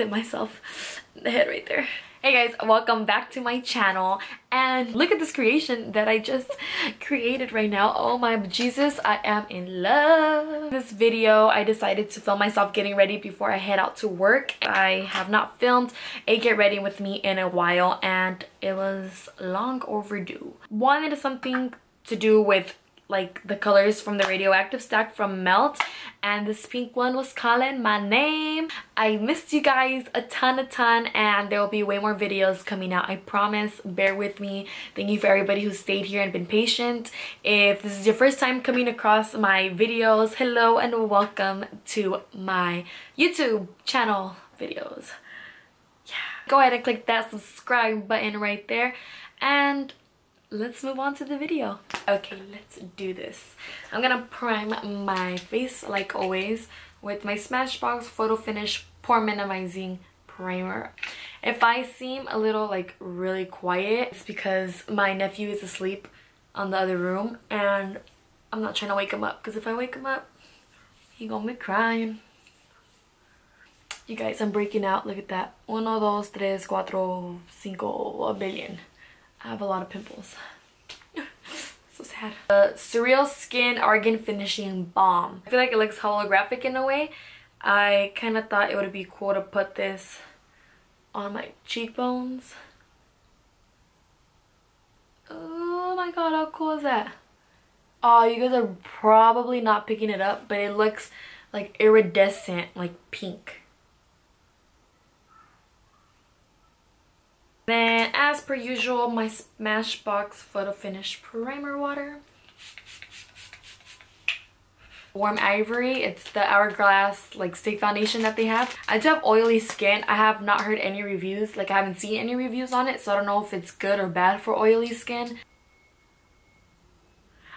hit myself in the head right there. Hey guys, welcome back to my channel and look at this creation that I just created right now. Oh my Jesus, I am in love. This video, I decided to film myself getting ready before I head out to work. I have not filmed a get ready with me in a while and it was long overdue. Wanted something to do with like the colors from the radioactive stack from melt and this pink one was calling my name. I missed you guys a ton a ton and there will be way more videos coming out i promise. Bear with me. Thank you for everybody who stayed here and been patient. If this is your first time coming across my videos hello and welcome to my youtube channel videos. Yeah. Go ahead and click that subscribe button right there and let's move on to the video. Okay let's do this. I'm gonna prime my face like always with my smashbox photo finish pore minimizing primer. If i seem a little like really quiet it's because my nephew is asleep on the other room and i'm not trying to wake him up because if i wake him up he gonna be crying. You guys i'm breaking out. Look at that. Uno dos tres cuatro cinco a billion I have a lot of pimples. so sad. The Surreal Skin Argan Finishing Balm. I feel like it looks holographic in a way. I kind of thought it would be cool to put this on my cheekbones. Oh my god, how cool is that? Oh, you guys are probably not picking it up, but it looks like iridescent, like pink. Then, as per usual, my Smashbox Photo Finish Primer Water. Warm Ivory. It's the Hourglass like stick foundation that they have. I do have oily skin. I have not heard any reviews. Like I haven't seen any reviews on it. So I don't know if it's good or bad for oily skin.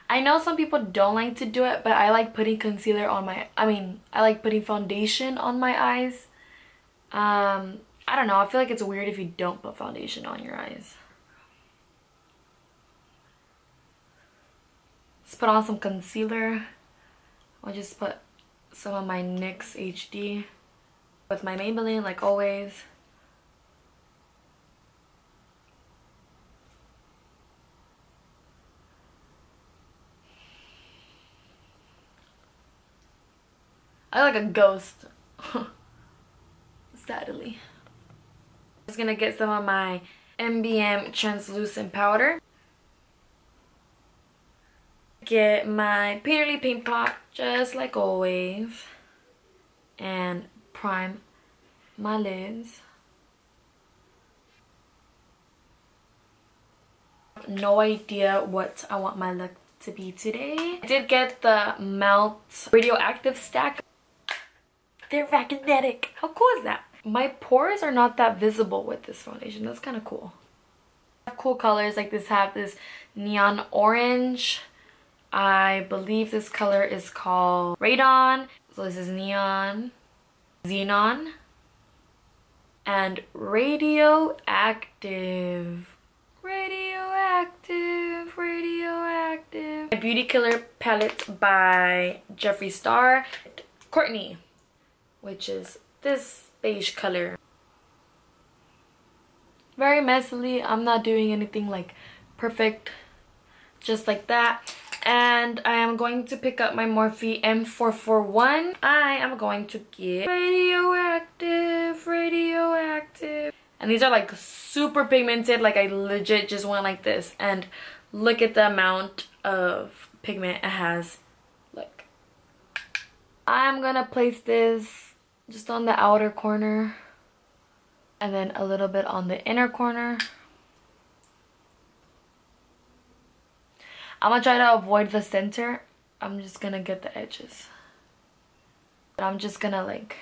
I know some people don't like to do it, but I like putting concealer on my, I mean, I like putting foundation on my eyes. Um, I don't know. I feel like it's weird if you don't put foundation on your eyes. Let's put on some concealer. I'll just put some of my NYX HD with my Maybelline like always. I look like a ghost. Sadly. Just gonna get some of my MBM translucent powder. Get my Painterly paint pot just like always. And prime my lids. No idea what I want my look to be today. I did get the Melt Radioactive Stack. They're magnetic. How cool is that? My pores are not that visible with this foundation. That's kind of cool cool colors like this have this neon orange. I believe this color is called radon. So this is neon xenon and radioactive. Radioactive radioactive. A beauty killer palette by jeffree star. Courtney which is this beige color. Very messily. I'm not doing anything like perfect just like that. And I am going to pick up my Morphe M441. I am going to get radioactive, radioactive. And these are like super pigmented. Like I legit just went like this. And look at the amount of pigment it has. Look. I'm gonna place this just on the outer corner and then a little bit on the inner corner. I'm gonna try to avoid the center. I'm just gonna get the edges. I'm just gonna like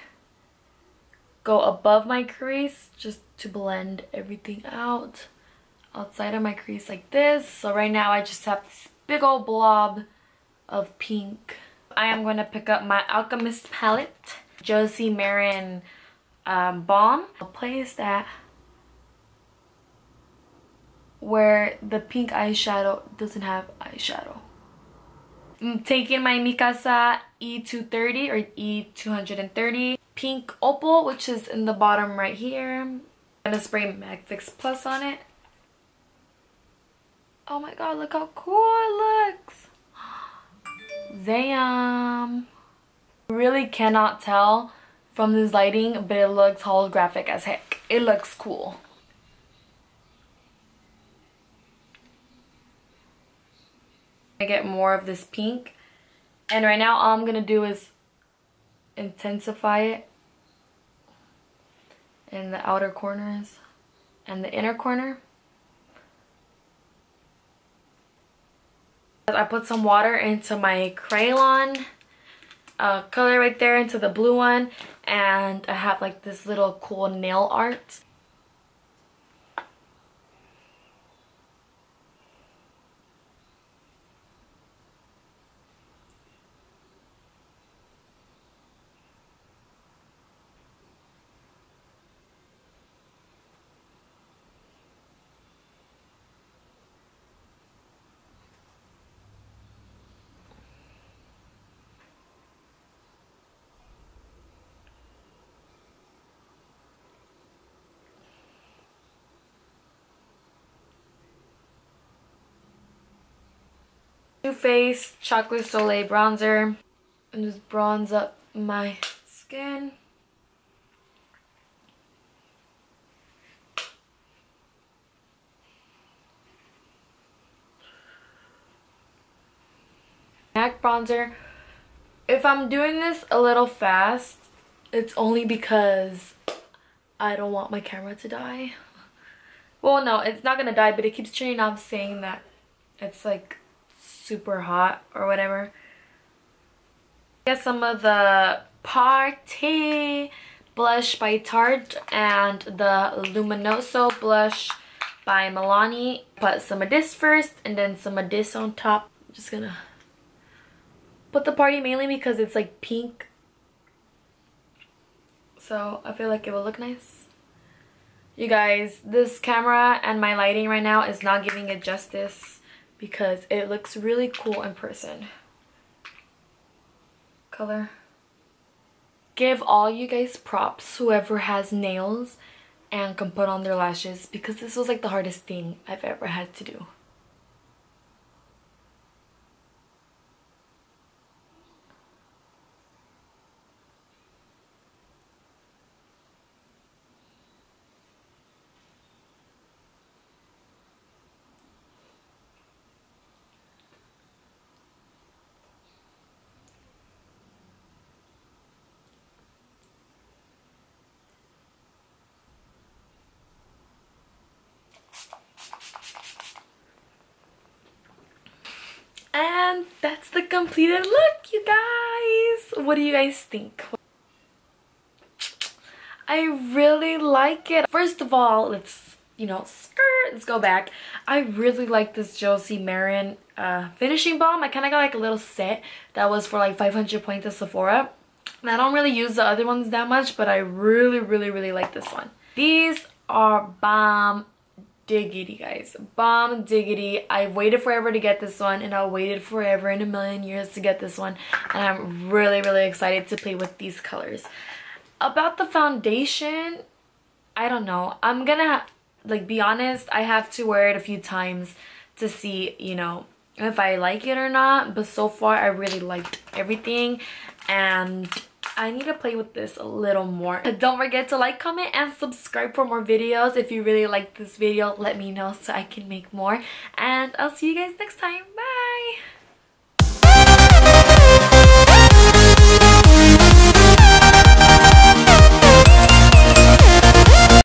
go above my crease just to blend everything out outside of my crease like this. So right now I just have this big old blob of pink. I am going to pick up my Alchemist palette Josie Maran um, Balm. I'll place that where the pink eyeshadow doesn't have eyeshadow. I'm taking my Mikasa E230 or E230 pink opal which is in the bottom right here. I'm gonna spray MAC Fix Plus on it. Oh my god, look how cool it looks. Damn. Really cannot tell from this lighting, but it looks holographic as heck. It looks cool. I get more of this pink. And right now all I'm going to do is intensify it in the outer corners and the inner corner. I put some water into my crayon uh, color right there into the blue one. And I have like this little cool nail art Too Faced Chocolate Soleil Bronzer. And just bronze up my skin. MAC bronzer. If I'm doing this a little fast, it's only because I don't want my camera to die. Well, no, it's not gonna die, but it keeps turning off saying that it's like super hot or whatever. Get some of the Party blush by Tarte and the Luminoso blush by Milani. Put some of this first and then some of this on top. I'm just gonna put the Party mainly because it's like pink. So I feel like it will look nice. You guys, this camera and my lighting right now is not giving it justice because it looks really cool in person. Color. Give all you guys props, whoever has nails and can put on their lashes because this was like the hardest thing I've ever had to do. And that's the completed look, you guys. What do you guys think? I really like it. First of all, let's, you know, skirt, let's go back. I really like this Josie Maran uh, finishing balm. I kind of got like a little set that was for like 500 points at Sephora. And I don't really use the other ones that much, but I really, really, really like this one. These are bomb diggity guys. Bomb diggity. I've waited forever to get this one and i waited forever in a million years to get this one and i'm really really excited to play with these colors. About the foundation i don't know. I'm gonna like be honest i have to wear it a few times to see you know if i like it or not but so far i really liked everything and I need to play with this a little more. Don't forget to like, comment, and subscribe for more videos. If you really like this video, let me know so I can make more. And I'll see you guys next time. Bye!